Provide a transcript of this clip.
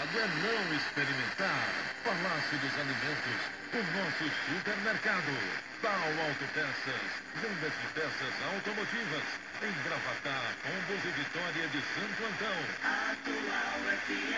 é não experimentar? Palácio dos Alimentos, o nosso supermercado. Tal Autopeças, vendas de peças automotivas. Em Gravatá, Pombos e Vitória de Santo Antão. Atual FM.